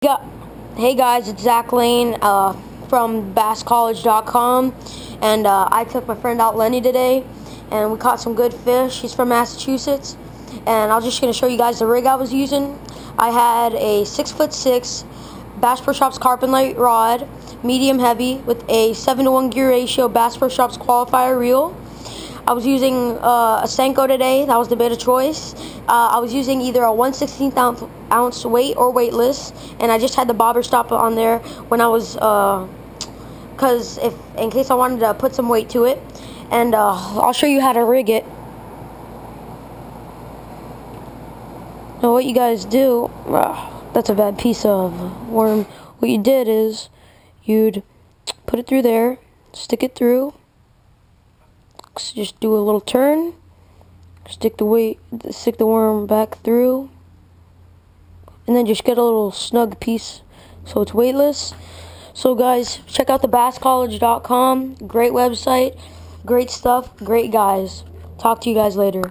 Hey guys, it's Zach Lane uh, from BassCollege.com, and uh, I took my friend out Lenny today, and we caught some good fish. He's from Massachusetts, and I'm just gonna show you guys the rig I was using. I had a six foot six Bass Pro Shops CarbonLite rod, medium heavy, with a seven to one gear ratio Bass Pro Shops qualifier reel. I was using uh, a Senko today. That was the better choice. Uh, I was using either a 1 16th ounce weight or weightless, and I just had the bobber stop on there when I was, because uh, if in case I wanted to put some weight to it, and uh, I'll show you how to rig it. Now what you guys do, that's a bad piece of worm. What you did is you'd put it through there, stick it through just do a little turn, stick the weight, stick the worm back through, and then just get a little snug piece so it's weightless. So guys, check out the basscollege.com. Great website, great stuff, great guys. Talk to you guys later.